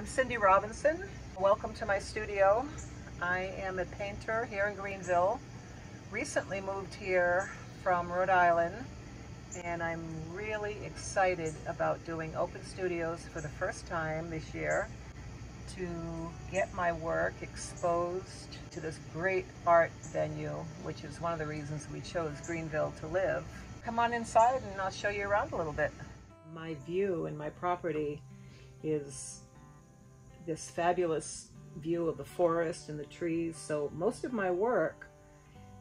I'm Cindy Robinson. Welcome to my studio. I am a painter here in Greenville. Recently moved here from Rhode Island and I'm really excited about doing open studios for the first time this year to get my work exposed to this great art venue, which is one of the reasons we chose Greenville to live. Come on inside and I'll show you around a little bit. My view and my property is this fabulous view of the forest and the trees. So most of my work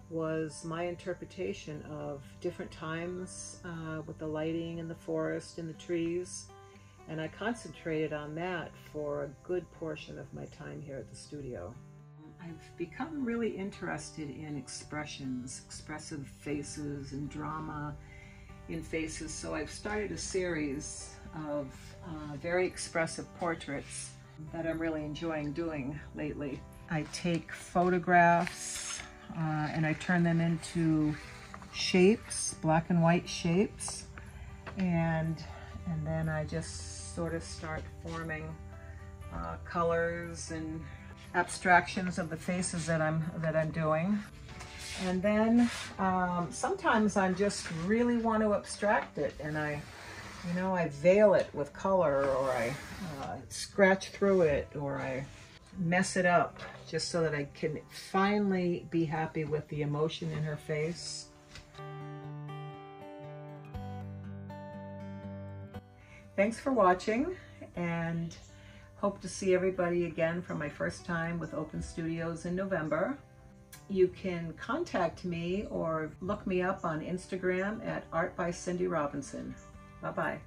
was my interpretation of different times uh, with the lighting and the forest and the trees. And I concentrated on that for a good portion of my time here at the studio. I've become really interested in expressions, expressive faces and drama in faces. So I've started a series of uh, very expressive portraits that I'm really enjoying doing lately. I take photographs uh, and I turn them into shapes, black and white shapes. And, and then I just sort of start forming uh, colors and abstractions of the faces that I'm, that I'm doing. And then um, sometimes I just really want to abstract it and I, you know, I veil it with color or I uh, scratch through it or I mess it up just so that I can finally be happy with the emotion in her face. Thanks for watching and hope to see everybody again for my first time with Open Studios in November you can contact me or look me up on Instagram at Art by Cindy Robinson. Bye-bye.